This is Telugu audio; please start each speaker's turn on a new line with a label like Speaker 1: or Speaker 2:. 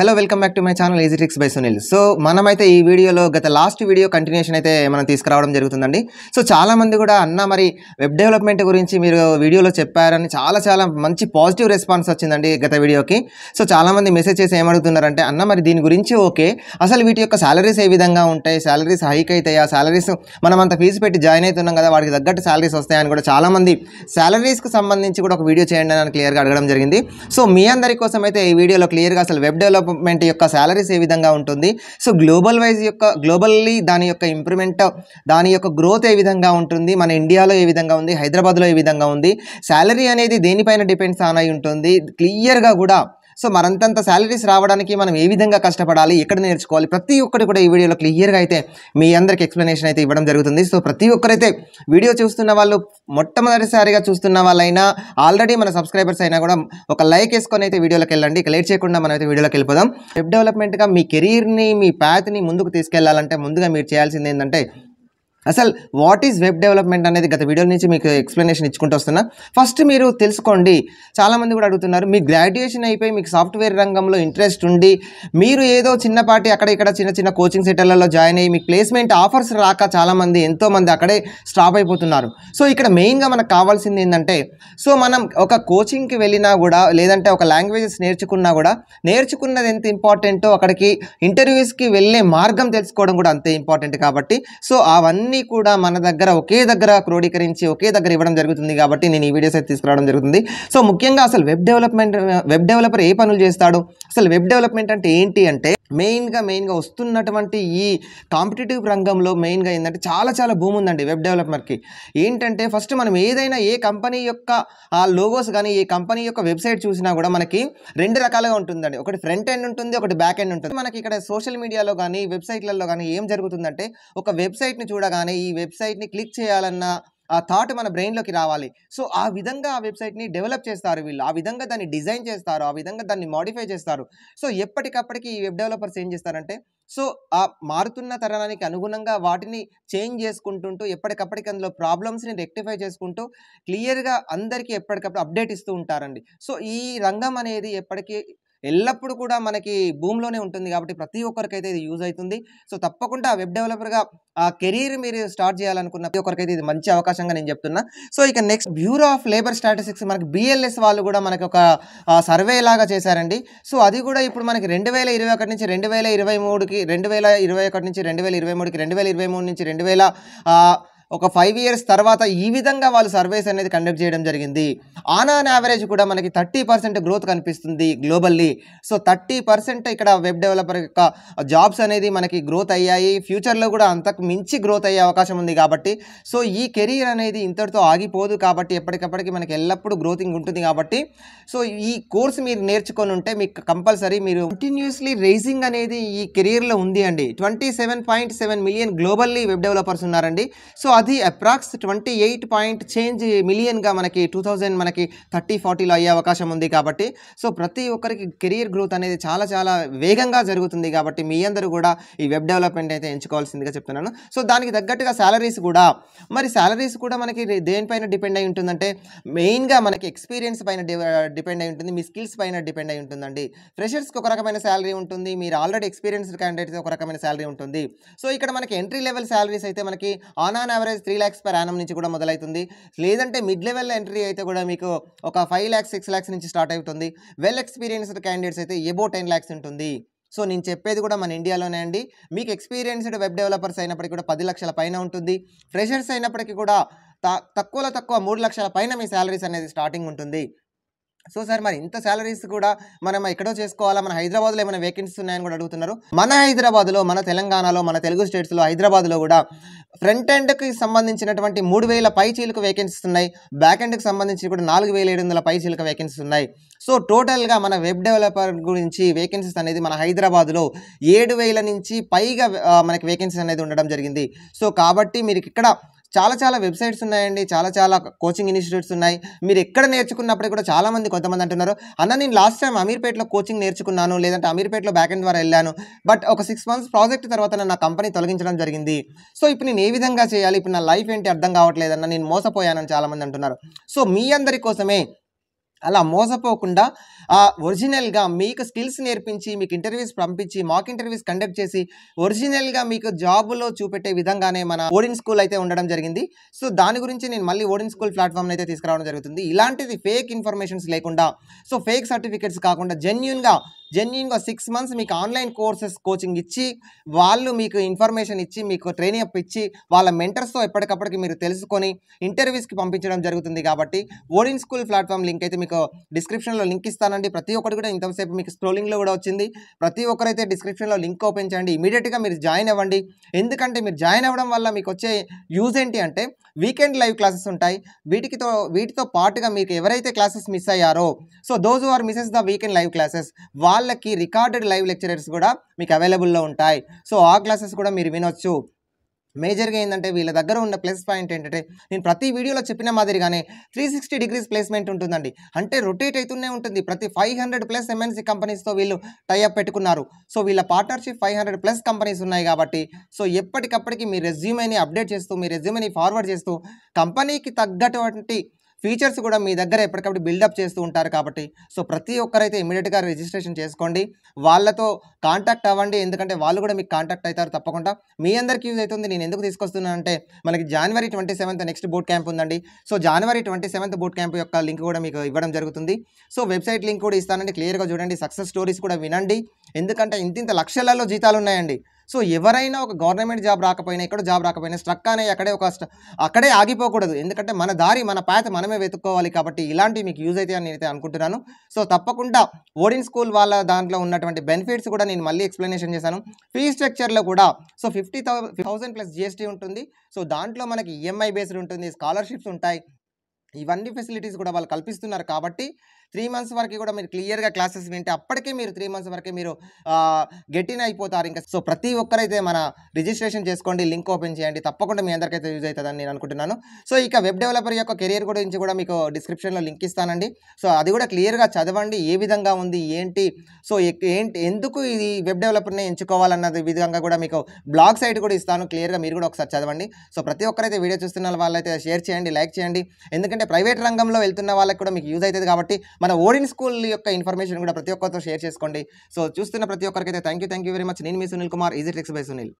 Speaker 1: Hello welcome back to my channel easy tricks by Sunil so మనమైతే ఈ వీడియోలో గత లాస్ట్ వీడియో కంటిన్యూషన్ అయితే మనం తీసుకురావడం జరుగుతుందండి. సో చాలామంది కూడా అన్న మరి వెబ్ డెవలప్మెంట్ గురించి మీరు వీడియోలో చెప్పారని చాలా చాలా మంచి పాజిటివ్ రెస్పాన్స్ వచ్చిందండి గత వీడియోకి సో చాలా మంది మెసేజ్ చేసి ఏమడుగుతున్నారంటే అన్న మరి దీని గురించి ఓకే. అసలు వీటి యొక్క సాలరీస్ ఏ విధంగా ఉంటాయి? సాలరీస్ హైక్ అవుతాయా? సాలరీస్ మనం అంత ఫీజు పెట్టి జాయిన్ అవుతున్నాం కదా వాడికి తగ్గట్టు సాలరీస్ వస్తాయని కూడా చాలా మంది సాలరీస్కి సంబంధించి కూడా ఒక వీడియో చేయండి అని క్లియర్గా అడగడం జరిగింది. సో మీ అందరి కోసం అయితే ఈ వీడియోలో క్లియర్గా అసలు వెబ్ డెవలప్ డెవలప్మెంట్ యొక్క సాలరీస్ ఏ విధంగా ఉంటుంది? సో గ్లోబల్ వైజ్ యొక్క గ్లోబల్లీ దాని యొక్క ఇంప్రూవ్మెంట్ దాని యొక్క గ్రోత్ ఏ విధంగా ఉంటుంది? మన ఇండియాలో ఏ విధంగా ఉంది? హైదరాబాద్లో ఏ విధంగా ఉంది? శాలరీ అనేది దేనిపైన డిపెండ్స్ ఆన్ అయి ఉంటుంది? క్లియర్గా కూడా సో మరంతంత శాలరీస్ రావడానికి మనం ఏ విధంగా కష్టపడాలి ఎక్కడ నేర్చుకోవాలి ప్రతి ఒక్కటి కూడా ఈ వీడియోలో క్లియర్గా అయితే మీ అందరికి ఎక్స్ప్లెనేషన్ అయితే ఇవ్వడం జరుగుతుంది. సో ప్రతి ఒక్కరైతే వీడియో చూస్తున్న వాళ్ళు మొట్టమొదటిసారిగా చూస్తున్న వాళ్ళైనా ఆల్రెడీ మన సబ్స్క్రైబర్స్ అయినా కూడా ఒక లైక్ వేసుకొని అయితే వీడియోలోకి వెళ్ళండి. ఇక లేట్ చేయకుండా మనం అయితే వీడియోలోకి వెళ్ళిపోదాం. వెబ్ డెవలప్మెంట్గా మీ కెరీర్ని మీ ప్యాత్ని ముందుకు తీసుకెళ్ళాలంటే ముందుగా మీరు చేయాల్సింది ఏంటంటే అసలు వాట్ ఈజ్ వెబ్ డెవలప్మెంట్ అనేది గత వీడియో నుంచి మీకు ఎక్స్ప్లెనేషన్ ఇచ్చుకుంటూ వస్తున్నా. ఫస్ట్ మీరు తెలుసుకోండి. చాలామంది కూడా అడుగుతున్నారు మీ గ్రాడ్యుయేషన్ అయిపోయి మీకు సాఫ్ట్వేర్ రంగంలో ఇంట్రెస్ట్ ఉండి మీరు ఏదో చిన్నపాటి అక్కడ ఇక్కడ చిన్న చిన్న కోచింగ్ సెంటర్లలో జాయిన్ అయ్యి మీకు ప్లేస్మెంట్ ఆఫర్స్ రాక చాలామంది ఎంతోమంది అక్కడే స్టాప్ అయిపోతున్నారు. సో ఇక్కడ మెయిన్గా మనకు కావాల్సింది ఏంటంటే సో మనం ఒక కోచింగ్కి వెళ్ళినా కూడా లేదంటే ఒక లాంగ్వేజెస్ నేర్చుకున్నా కూడా నేర్చుకున్నది ఎంత ఇంపార్టెంటో అక్కడికి ఇంటర్వ్యూస్కి వెళ్ళే మార్గం తెలుసుకోవడం కూడా అంతే ఇంపార్టెంట్ కాబట్టి సో అవన్నీ కూడా మన దగ్గర ఒకే దగ్గర క్రోడీకరించి ఒకే దగ్గర ఇవ్వడం జరుగుతుంది కాబట్టి నేను ఈ వీడియోస్ అయితే తీసుకురావడం జరుగుతుంది. సో ముఖ్యంగా అసలు వెబ్ డెవలప్మెంట్ వెబ్ డెవలపర్ ఏ పనులు చేస్తాడు? అసలు వెబ్ డెవలప్మెంట్ అంటే ఏంటి అంటే మెయిన్గా మెయిన్గా వస్తున్నటువంటి ఈ కాంపిటేటివ్ రంగంలో మెయిన్గా ఏంటంటే చాలా చాలా భూమి ఉందండి వెబ్ డెవలప్మెంట్కి ఏంటంటే ఫస్ట్ మనం ఏదైనా ఏ కంపెనీ యొక్క ఆ లోగోస్ కానీ ఏ కంపెనీ యొక్క వెబ్సైట్ చూసినా కూడా మనకి రెండు రకాలుగా ఉంటుందండి. ఒకటి ఫ్రంట్ ఎండ్ ఉంటుంది ఒకటి బ్యాక్ ఎండ్ ఉంటుంది. మనకి ఇక్కడ సోషల్ మీడియాలో కానీ వెబ్సైట్లలో కానీ ఏం జరుగుతుందంటే ఒక వెబ్సైట్ని చూడగానే ఈ వెబ్సైట్ని క్లిక్ చేయాలన్న ఆ థాట్ మన బ్రెయిన్లోకి రావాలి. సో ఆ విధంగా ఆ వెబ్సైట్ని డెవలప్ చేస్తారు వీళ్ళు. ఆ విధంగా దాన్ని డిజైన్ చేస్తారు. ఆ విధంగా దాన్ని మాడిఫై చేస్తారు. సో ఎప్పటికప్పటికి ఈ వెబ్ డెవలపర్స్ ఏం చేస్తారంటే సో ఆ మారుతున్న తరణానికి అనుగుణంగా వాటిని చేంజ్ చేసుకుంటుంటూ ఎప్పటికప్పటికి అందులో ప్రాబ్లమ్స్ని రెక్టిఫై చేసుకుంటూ క్లియర్గా అందరికీ ఎప్పటికప్పుడు అప్డేట్ ఇస్తూ ఉంటారండి. సో ఈ రంగం అనేది ఎప్పటికీ ఎల్లప్పుడూ కూడా మనకి భూమిలోనే ఉంటుంది కాబట్టి ప్రతి ఒక్కరికైతే ఇది యూజ్ అవుతుంది. సో తప్పకుండా వెబ్ డెవలపర్గా ఆ కెరీర్ మీరు స్టార్ట్ చేయాలనుకున్న ప్రతి ఒక్కరికైతే ఇది మంచి అవకాశంగా నేను చెప్తున్నా. సో ఇక next bureau of labor statistics మనకి బిఎల్ఎస్ వాళ్ళు కూడా మనకి ఒక సర్వే లాగా చేశారండి. సో అది కూడా ఇప్పుడు మనకి రెండు వేల ఇరవై ఒకటి నుంచి రెండు వేల ఇరవై మూడుకి రెండు వేల ఇరవై ఒకటి నుంచి రెండు వేల ఇరవై మూడుకి రెండు వేల ఇరవై మూడు నుంచి రెండు వేల ఒక ఫైవ్ ఇయర్స్ తర్వాత ఈ విధంగా వాళ్ళు సర్వేస్ అనేది కండక్ట్ చేయడం జరిగింది. ఆన్ ఆన్ యావరేజ్ కూడా మనకి థర్టీ పర్సెంట్ గ్రోత్ కనిపిస్తుంది గ్లోబల్లీ సో థర్టీ పర్సెంట్ ఇక్కడ వెబ్ డెవలపర్ యొక్క జాబ్స్ అనేది మనకి గ్రోత్ అయ్యాయి. ఫ్యూచర్లో కూడా అంతకు మించి గ్రోత్ అయ్యే అవకాశం ఉంది కాబట్టి. సో ఈ కెరీర్ అనేది ఇంతటితో ఆగిపోదు కాబట్టి ఎప్పటికప్పటికి మనకి ఎల్లప్పుడూ గ్రోతింగ్ ఉంటుంది కాబట్టి. సో ఈ కోర్స్ మీరు నేర్చుకొని ఉంటే మీకు కంపల్సరీ మీరు కంటిన్యూస్లీ రేసింగ్ అనేది ఈ కెరీర్లో ఉంది అండి. Twenty seven point seven million globally web developers ఉన్నారండి. సో అది approx twenty eight point change మిలియన్గా మనకి టూ థౌజండ్ మనకి థర్టీ ఫార్టీలో అయ్యే అవకాశం ఉంది కాబట్టి సో ప్రతి ఒక్కరికి కెరీర్ గ్రోత్ అనేది చాలా చాలా వేగంగా జరుగుతుంది కాబట్టి మీ అందరూ కూడా ఈ వెబ్ డెవలప్మెంట్ అయితే ఎంచుకోవాల్సిందిగా చెప్తున్నాను. సో దానికి తగ్గట్టుగా శాలరీస్ కూడా మరి శాలరీస్ కూడా మనకి దేనిపైన డిపెండ్ అయి ఉంటుందంటే మెయిన్గా మనకి ఎక్స్పీరియన్స్ పైన డిపెండ్ అయి ఉంటుంది మీ స్కిల్స్ పైన డిపెండ్ అయి ఉంటుందండి. ఫ్రెషర్స్కి ఒక రకమైన శాలరీ ఉంటుంది మీరు ఆల్రెడీ ఎక్స్పీరియన్స్డ్ క్యాండిడేట్స్ ఒక రకమైన శాలరీ ఉంటుంది. సో ఇక్కడ మనకి ఎంట్రీ లెవెల్ శాలరీస్ అయితే మనకి on on average three lakhs per annum నుంచి కూడా మొదలవుతుంది. లేదంటే మిడ్ లెవెల్ ఎంట్రీ అయితే కూడా మీకు ఒక ఫైవ్ ల్యాక్స్ సిక్స్ ల్యాక్స్ నుంచి స్టార్ట్ అవుతుంది. వెల్ ఎక్స్పీరియన్స్డ్ క్యాండిడేట్స్ అయితే ఎబో టెన్ ల్యాక్స్ ఉంటుంది. సో నేను చెప్పేది కూడా మన ఇండియాలోనే అండి. మీకు ఎక్స్పీరియన్స్డ్ వెబ్ డెవలపర్స్ అయినప్పటికీ కూడా పది లక్షల పైన ఉంటుంది. ఫ్రెషర్స్ అయినప్పటికీ కూడా త- తక్కువలో తక్కువ మూడు లక్షల పైన మీ శాలరీస్ అనేది స్టార్టింగ్ ఉంటుంది. సో సార్ మరి ఇంత శాలరీస్ కూడా మనం ఎక్కడో చేసుకోవాలా? మన హైదరాబాద్లో ఏమైనా వేకెన్సీస్ ఉన్నాయని కూడా అడుగుతున్నారు. మన హైదరాబాద్లో మన తెలంగాణలో మన తెలుగు స్టేట్స్లో హైదరాబాద్లో కూడా ఫ్రంట్ ఎండ్కి సంబంధించినటువంటి మూడు వేల పై చీలకు వేకెన్సీస్ ఉన్నాయి బ్యాక్ ఎండ్కి సంబంధించి కూడా నాలుగు వేల ఏడు వందల పై చీలకు వేకెన్సీస్ ఉన్నాయి. సో టోటల్గా మన వెబ్ డెవలపర్ గురించి వేకెన్సీస్ అనేది మన హైదరాబాద్లో ఏడు వేల నుంచి పైగా మనకి వేకెన్సీస్ అనేది ఉండడం జరిగింది. సో కాబట్టి మీరు ఇక్కడ చాలా చాలా వెబ్సైట్స్ ఉన్నాయండి. చాలా చాలా కోచింగ్ ఇన్స్టిట్యూట్స్ ఉన్నాయి. మీరు ఎక్కడ నేర్చుకున్నప్పుడు కూడా చాలా మంది కొంతమంది అంటున్నారు అన్న నేను లాస్ట్ టైం అమీర్పేటలో కోచింగ్ నేర్చుకున్నాను లేదంటే అమీర్పేటలో బ్యాక్ ఎండ్ ద్వారా వెళ్ళాను బట్ ఒక సిక్స్ మంత్స్ ప్రాజెక్ట్ తర్వాత నా కంపెనీ తొలగించడం జరిగింది. సో ఇప్పుడు నేను ఏ విధంగా చేయాలి? ఇప్పుడు నా లైఫ్ ఏంటి? అర్థం కావట్లేదన్న నేను మోసపోయానని చాలామంది అంటున్నారు. సో మీ అందరి కోసమే అలా మోసపోకుండా ఆ ఒరిజినల్గా మీకు స్కిల్స్ నేర్పించి మీకు ఇంటర్వ్యూస్ పంపించి మాక్ ఇంటర్వ్యూస్ కండక్ట్ చేసి ఒరిజినల్గా మీకు జాబులో చూపెట్టే విధంగానే మన ఓడిన్ స్కూల్ అయితే ఉండడం జరిగింది. సో దాని గురించి నేను మళ్ళీ ఓడిన్ స్కూల్ ప్లాట్ఫామ్ అయితే తీసుకురావడం జరుగుతుంది. ఇలాంటిది ఫేక్ ఇన్ఫర్మేషన్స్ లేకుండా సో ఫేక్ సర్టిఫికేట్స్ కాకుండా జెన్యున్గా జెన్యున్గా సిక్స్ మంత్స్ మీకు ఆన్లైన్ కోర్సెస్ కోచింగ్ ఇచ్చి వాళ్ళు మీకు ఇన్ఫర్మేషన్ ఇచ్చి మీకు ట్రైనింగ్ అప్ ఇచ్చి వాళ్ళ మెంటర్స్తో ఎప్పటికప్పటికి మీరు తెలుసుకొని ఇంటర్వ్యూస్కి పంపించడం జరుగుతుంది కాబట్టి ఓడిన్ స్కూల్ ప్లాట్ఫామ్ లింక్ అయితే మీకు డిస్క్రిప్షన్లో లింక్ ఇస్తానండి. ప్రతి ఒక్కటి కూడా ఇంతసేపు మీకు స్క్రోలింగ్లో కూడా వచ్చింది. ప్రతి ఒక్కరైతే డిస్క్రిప్షన్లో లింక్ ఓపెన్ చేయండి. ఇమీడియట్గా మీరు జాయిన్ అవ్వండి. ఎందుకంటే మీరు జాయిన్ అవ్వడం వల్ల మీకు వచ్చే యూజ్ ఏంటి అంటే వీకెండ్ లైవ్ క్లాసెస్ ఉంటాయి. వీటికితో వీటితో పాటుగా మీకు ఎవరైతే క్లాసెస్ మిస్ అయ్యారో so those are misses the weekend live classes వాళ్ళకి రికార్డెడ్ లైవ్ లెక్చరర్స్ కూడా మీకు అవైలబుల్లో ఉంటాయి. సో ఆ క్లాసెస్ కూడా మీరు వినొచ్చు. మేజర్గా ఏంటంటే వీళ్ళ దగ్గర ఉన్న ప్లస్ పాయింట్ ఏంటంటే నేను ప్రతి వీడియోలో చెప్పిన మాదిరిగానే త్రీ సిక్స్టీ డిగ్రీస్ ప్లేస్మెంట్ ఉంటుందండి. అంటే రొటేట్ అవుతూనే ఉంటుంది. ప్రతి ఫైవ్ హండ్రెడ్ ప్లస్ ఎంఎన్సీ కంపెనీస్తో వీళ్ళు టైఅప్ పెట్టుకున్నారు. సో వీళ్ళ partnership five hundred plus companies ఉన్నాయి కాబట్టి సో ఎప్పటికప్పటికి మీ రెజ్యూమేని అప్డేట్ చేస్తూ మీ రెజ్యూమేని ఫార్వర్డ్ చేస్తూ కంపెనీకి తగ్గటువంటి ఫీచర్స్ కూడా మీ దగ్గర ఎప్పటికప్పుడు బిల్డప్ చేస్తూ ఉంటారు కాబట్టి సో ప్రతి ఒక్కరైతే ఇమీడియట్గా రిజిస్ట్రేషన్ చేసుకోండి. వాళ్ళతో కాంటాక్ట్ అవ్వండి ఎందుకంటే వాళ్ళు కూడా మీకు కాంటాక్ట్ అవుతారు తప్పకుండా. మీ అందరికీ యూజ్ అవుతుంది. నేను ఎందుకు తీసుకొస్తున్నానంటే మనకి January twenty seventh next boot camp ఉందండి. So January twenty seventh boot camp యొక్క లింక్ కూడా మీకు ఇవ్వడం జరుగుతుంది. సో వెబ్సైట్ లింక్ కూడా ఇస్తానండి. క్లియర్గా చూడండి. సక్సెస్ స్టోరీస్ కూడా వినండి. ఎందుకంటే ఇంత ఇంత లక్షలలో జీతాలు ఉన్నాయండి సో ఎవరైనా ఒక గవర్నమెంట్ జాబ్ రాకపోయినా ఎక్కడ జాబ్ రాకపోయినా స్ట్రక్ అనే అక్కడే ఒక అక్కడే ఆగిపోకూడదు. ఎందుకంటే మన దారి మన పాత మనమే వెతుక్కోవాలి కాబట్టి ఇలాంటివి మీకు యూజ్ అయితే అని నేనైతే అనుకుంటున్నాను. సో తప్పకుండా ఓడిన్ స్కూల్ వాళ్ళ దాంట్లో ఉన్నటువంటి బెనిఫిట్స్ కూడా నేను మళ్ళీ ఎక్స్ప్లెనేషన్ చేశాను. ఫీ స్ట్రక్చర్లో కూడా so fifty thousand plus GST ఉంటుంది. సో దాంట్లో మనకి ఈఎంఐ బేస్డ్ ఉంటుంది స్కాలర్షిప్స్ ఉంటాయి. ఇవన్నీ ఫెసిలిటీస్ కూడా వాళ్ళు కల్పిస్తున్నారు కాబట్టి త్రీ మంత్స్ వరకు కూడా మీరు క్లియర్గా క్లాసెస్ వింటే అప్పటికే మీరు త్రీ మంత్స్ వరకే మీరు గెట్ అయిపోతారు. ఇంకా సో ప్రతి ఒక్కరైతే మన రిజిస్ట్రేషన్ చేసుకోండి లింక్ ఓపెన్ చేయండి. తప్పకుండా మీ అందరికైతే యూజ్ అవుతుందని నేను అనుకుంటున్నాను. సో ఇక వెబ్ డెవలపర్ యొక్క కెరియర్ గురించి కూడా మీకు డిస్క్రిప్షన్లో లింక్ ఇస్తానండి. సో అది కూడా క్లియర్గా చదవండి ఏ విధంగా ఉంది ఏంటి సో ఏంటి ఎందుకు ఇది వెబ్ డెవలపర్ని ఎంచుకోవాలన్నది విధంగా కూడా మీకు బ్లాగ్ సైట్ కూడా ఇస్తాను. క్లియర్గా మీరు కూడా ఒకసారి చదవండి. సో ప్రతి ఒక్కరైతే వీడియో చూస్తున్న వాళ్ళైతే షేర్ చేయండి లైక్ చేయండి. ఎందుకంటే ప్రైవేట్ రంగంలో వెళ్తున్న వాళ్ళకి కూడా మీకు యూజ్ అవుతుంది కాబట్టి మన ఓడిన్ స్కూల్ యొక్క ఇన్ఫర్మేషన్ కూడా ప్రతి ఒక్కరితో షేర్ చేసుకోండి. సో చూస్తున్న ప్రతి ఒక్కరికైతే thank you thank you very much నేను మీ Sunil Kumar easy techs by Sunil